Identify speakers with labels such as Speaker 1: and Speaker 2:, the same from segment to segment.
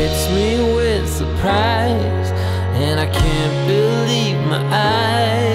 Speaker 1: hits me with surprise, and I can't believe my eyes.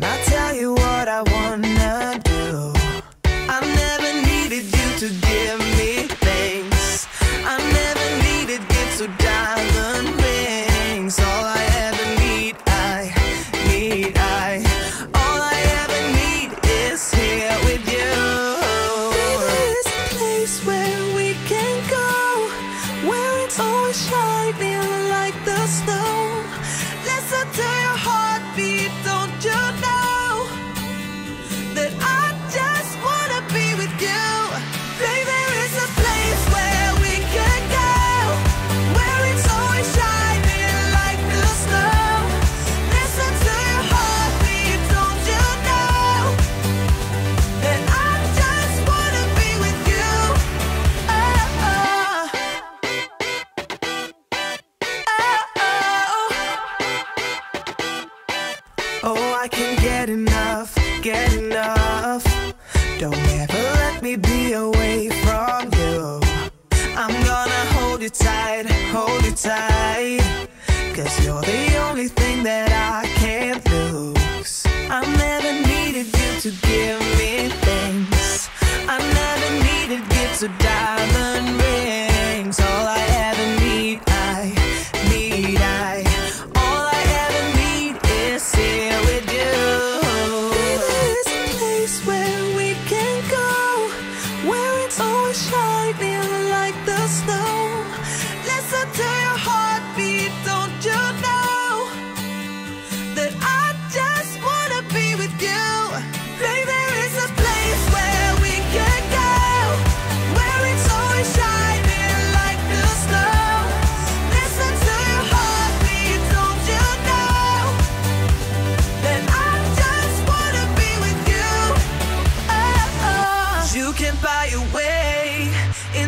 Speaker 1: cannot to
Speaker 2: give me things I never needed, give to die.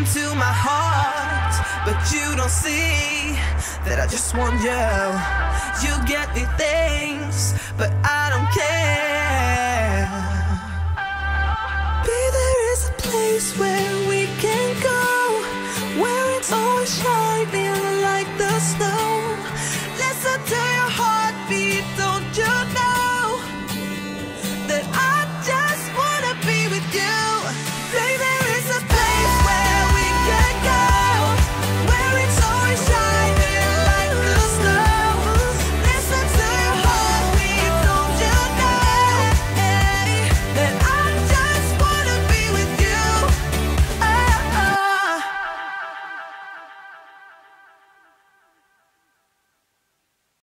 Speaker 2: into my heart, but you don't see that I just want you. You get me things, but I don't care. Be there is a place where we